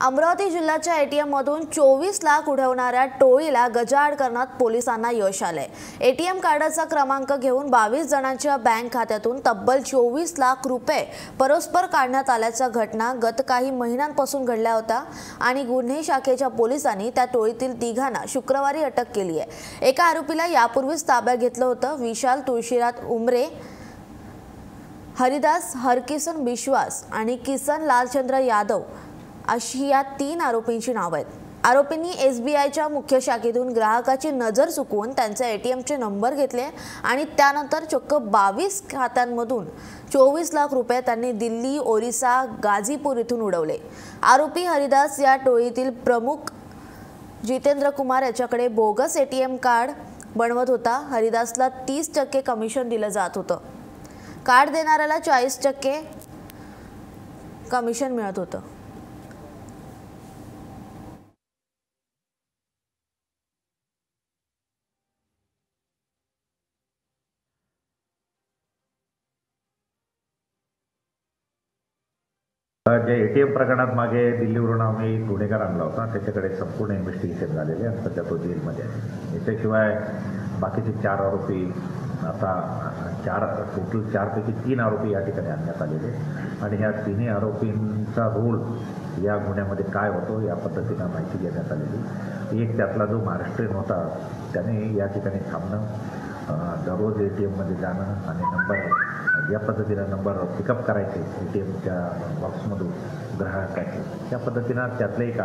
अमरावती जिल्ह्याच्या एटीएम मधून चोवीस लाख उडवणाऱ्या टोळीला गजाआड करण्यात पोलिसांना यश आलंय. एटीएम कार्डाचा क्रमांक घेऊन बावीस जणांच्या बँक खात्यातून तब्बल चोवीस लाख रुपये परस्पर काढण्यात आल्याच्या घटना गत काही महिन्यांपासून घडल्या होत्या आणि गुन्हे शाखेच्या पोलिसांनी त्या टोळीतील तिघांना शुक्रवारी अटक केली आहे. एका आरोपीला यापूर्वीच ताब्यात घेतलं होतं. विशाल तुळशीरात उमरे हरिदास हरकिसन बिश्वास आणि किसन लालचंद्र यादव अशी या तीन आरोपींची नावं आहेत. आरोपींनी एस बी आयच्या मुख्य शाखेतून ग्राहकाची नजर चुकवून त्यांचे ए टी एमचे नंबर घेतले आणि त्यानंतर चक्क बावीस खात्यांमधून चोवीस लाख रुपये त्यांनी दिल्ली ओरिसा गाझीपूर इथून उडवले. आरोपी हरिदास या टोळीतील प्रमुख जितेंद्र कुमार याच्याकडे bogus A T M card बनवत होता. हरिदासला तीस टक्के कमिशन दिलं जात होतं. कार्ड देणाऱ्याला चाळीस टक्के कमिशन मिळत होतं. जे ए टी एम प्रकरणात मागे दिल्लीवरून आम्ही गुन्हेगार आणला होता. त्याच्याकडे संपूर्ण इन्व्हेस्टिगेशन झालेले आणि सध्या तो जेलमध्ये आहे. याच्याशिवाय बाकीचे चार आरोपी आता चार टोटल चारपैकी तीन आरोपी या ठिकाणी आणण्यात आलेले आणि ह्या तिन्ही आरोपींचा रोल या गुन्ह्यामध्ये काय होतो या पद्धतीनं माहिती देण्यात आलेली एक त्यातला जो महाराष्ट्रीयन होता त्याने या ठिकाणी थांबणं दररोज ए टी एममध्ये जाणं आणि नंबर या पद्धतीनं नंबर पिकअप करायचे ए टी एमच्या बॉक्समधून ग्राहकाचे त्या पद्धतीनं त्यातलेही एक